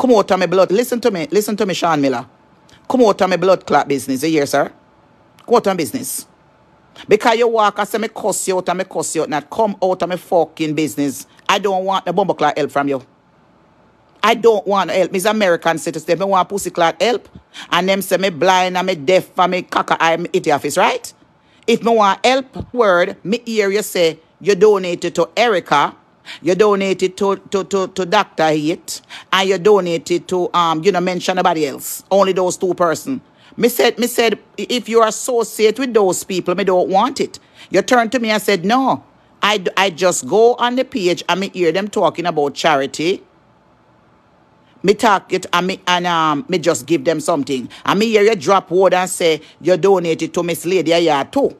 Come out of my blood. Listen to me. Listen to me, Shawn Miller. Come out of my blood clot business. You hear, sir? Go out of business. Because you walk, I say me cuss you out and me cuss you out. Come out of my fucking business. I don't want the bumble clot help from you. I don't want help. Me's American citizen. Me want pussy clot help. And them say me blind and me deaf and me caca I'm itty office, right? If me want help, word, me hear you say you donated to Erica, you donated to to to, to Dr. Heat, and you donate it to um, you know, mention nobody else. Only those two person. Me said, me said, if you associate with those people, me don't want it. You turned to me and said, no. I, I just go on the page and me hear them talking about charity me talk it and me and um me just give them something. And me hear you drop word and say you donate it to Miss Lady yeah too.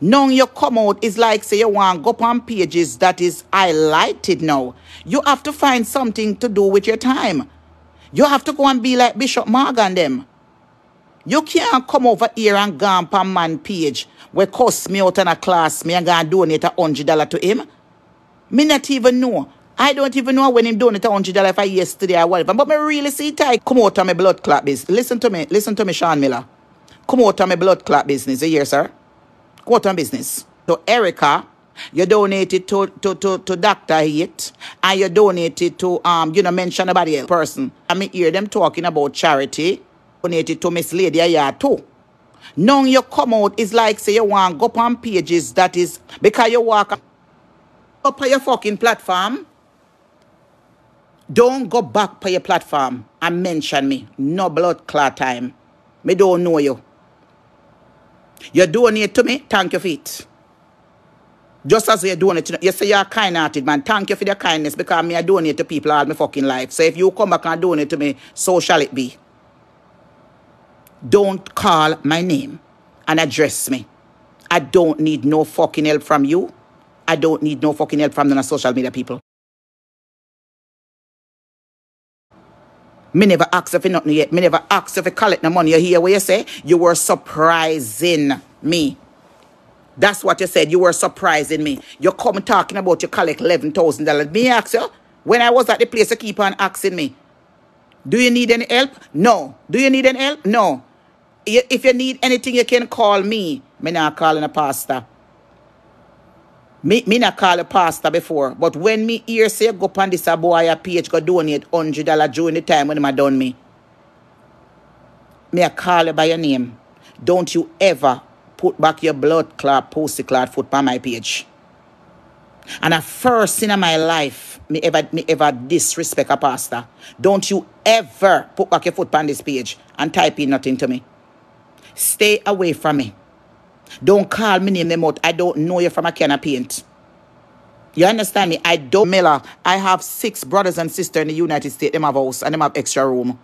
Now you come out is like say you want go on pages that is highlighted now. You have to find something to do with your time. You have to go and be like Bishop Morgan them. You can't come over here and go on a man page where cost me out in a class me and go and donate a hundred dollar to him. Me not even know. I don't even know when him it a hundred dollar for yesterday or whatever. But me really see it tight. Come out of my blood clot business. Listen to me. Listen to me, Shawn Miller. Come out of my blood clot business. You hear, sir? Out business. So Erica, you donated to to to, to Dr. Heat and you donated to um, you know, mention nobody else person. I mean hear them talking about charity. Donated to Miss Lady yeah too. Now you come out, it's like say you want go on pages that is because you walk up on your fucking platform don't go back to your platform and mention me. No blood clot time. Me don't know you. You donate to me, thank you for it. Just as you donate to you say you're kind-hearted, man. Thank you for your kindness because me I donate to people all my fucking life. So if you come back and donate to me, so shall it be. Don't call my name and address me. I don't need no fucking help from you. I don't need no fucking help from the social media people. Me never asked if nothing yet. Me never asked if you collect the money. You hear what you say? You were surprising me. That's what you said. You were surprising me. You come talking about you collect $11,000. Me ask you, when I was at the place, you keep on asking me, do you need any help? No. Do you need any help? No. If you need anything, you can call me. Me not calling a pastor. Me, me not call a pastor before, but when me hear say go on this a boy a page go donate hundred dollar during the time when him done me. Me a call you by your name. Don't you ever put back your blood clot, pussy clot foot on my page. And a first in my life, me ever me ever disrespect a pastor. Don't you ever put back your foot on this page and type in nothing to me. Stay away from me. Don't call me name them out. I don't know you from a can of paint. You understand me? I don't Miller. I have six brothers and sisters in the United States. Them have house and them have extra room.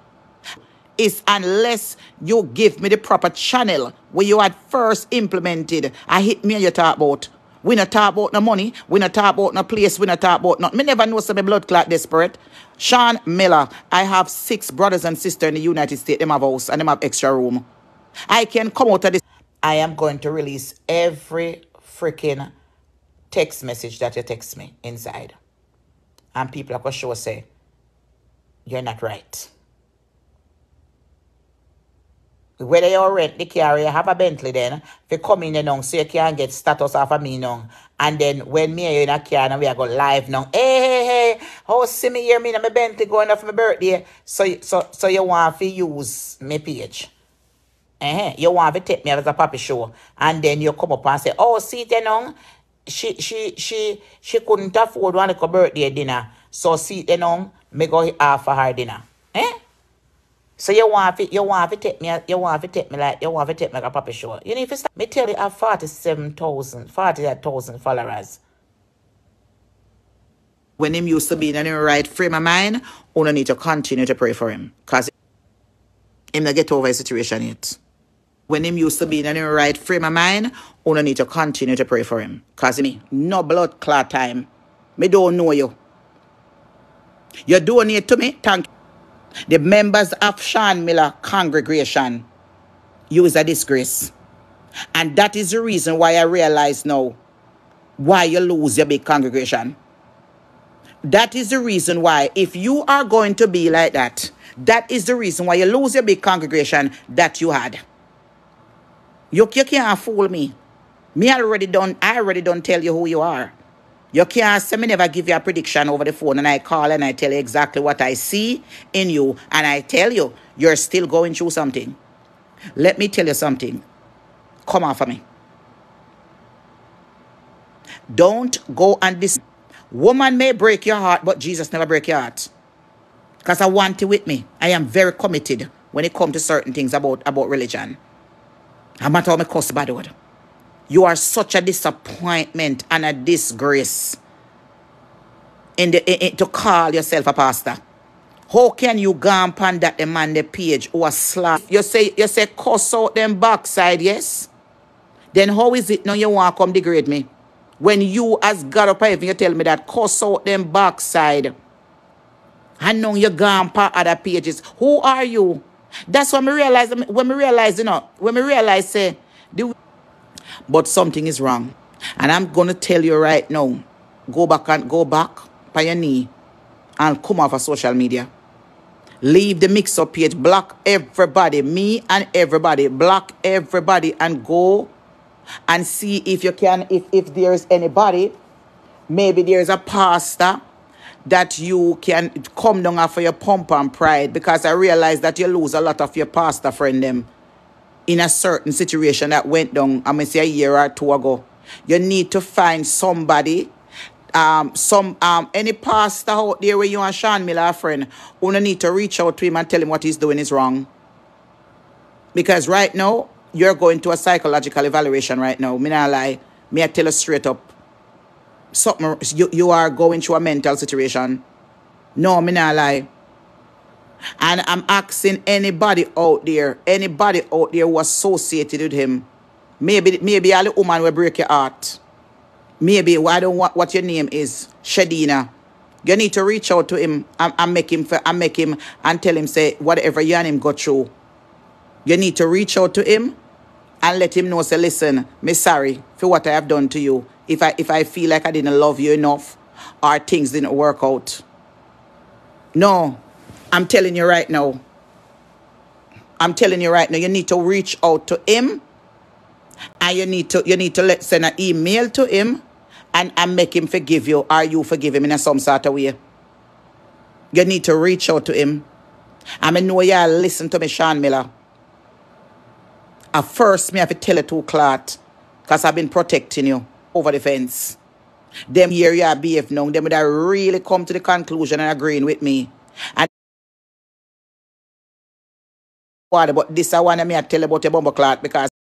It's unless you give me the proper channel where you had first implemented. I hit me and you talk about. We not talk about no money. We not talk about no place. We not talk about nothing. Me never know some blood clot desperate. Shawn Miller. I have six brothers and sisters in the United States. Them have house and them have extra room. I can come out of this. I am going to release every freaking text message that you text me inside. And people are going to show say, you're not right. Whether you rent the car, you have a Bentley then, if you come in now, so you can get status off of me now. And then when me and you in a car and we are go live now, hey, hey, hey, oh, see me here, me and my Bentley going off my birthday. So, so, so you want to use my page. Uh-huh. You want to take me as a puppy show. And then you come up and say, oh, see, you know, she, she, she, she couldn't afford one like birthday dinner. So see, you know, me go offer her dinner. Eh? So you want to, you want to take me, you want to take me like, you want to take me like a puppy show. You know, if start, me tell you, I have 47,000, 48,000 followers. When him used to be in the right frame of mind, only need to continue to pray for him. Because him not get over his situation yet when him used to be in a right frame of mind, only need to continue to pray for him. Because me, no blood clot time. Me don't know you. You donate to me, thank you. The members of Shawn Miller congregation, you is a disgrace. And that is the reason why I realize now why you lose your big congregation. That is the reason why, if you are going to be like that, that is the reason why you lose your big congregation that you had. You, you can't fool me. Me already done, I already don't tell you who you are. You can't say me never give you a prediction over the phone and I call and I tell you exactly what I see in you and I tell you you're still going through something. Let me tell you something. Come of me. Don't go and this woman may break your heart, but Jesus never break your heart. Because I want you with me. I am very committed when it comes to certain things about, about religion. I'm not all my cuss bad word. You are such a disappointment and a disgrace in the in, in, to call yourself a pastor. How can you go upon that man the page or slap? You say you say cuss out them backside, yes? Then how is it now you want to come degrade me? When you as God up heaven, you tell me that cuss out them backside. And now you gone pa other pages. Who are you? That's when we realize when we realize, you know, when we realize say the but something is wrong. And I'm gonna tell you right now, go back and go back by your knee and come off of social media. Leave the mix up page, block everybody, me and everybody, block everybody and go and see if you can, if, if there's anybody, maybe there's a pastor that you can come down after your pump and pride because I realize that you lose a lot of your pastor friend them in a certain situation that went down, going to say a year or two ago. You need to find somebody, um, some um, any pastor out there where you and Shawn Miller friend, who need to reach out to him and tell him what he's doing is wrong. Because right now, you're going to a psychological evaluation right now. Me not lie. Me I tell you straight up. Something you, you are going through a mental situation. No, me not lie. And I'm asking anybody out there, anybody out there who associated with him, maybe maybe all the woman will break your heart. Maybe I don't want what your name is, Shadina. You need to reach out to him and, and make him and make him and tell him say whatever you and him go through. You need to reach out to him and let him know say listen, me sorry for what I have done to you. If I if I feel like I didn't love you enough or things didn't work out. No, I'm telling you right now. I'm telling you right now, you need to reach out to him and you need to you need to let send an email to him and, and make him forgive you or you forgive him in a some sort of way. You need to reach out to him. I mean, know you listen to me, Shawn Miller. At first, me have to tell you to Clot, because I've been protecting you over the fence. Them here you are BF now, them would have really come to the conclusion and agreeing with me. And but this I want me to tell about your bumble clot because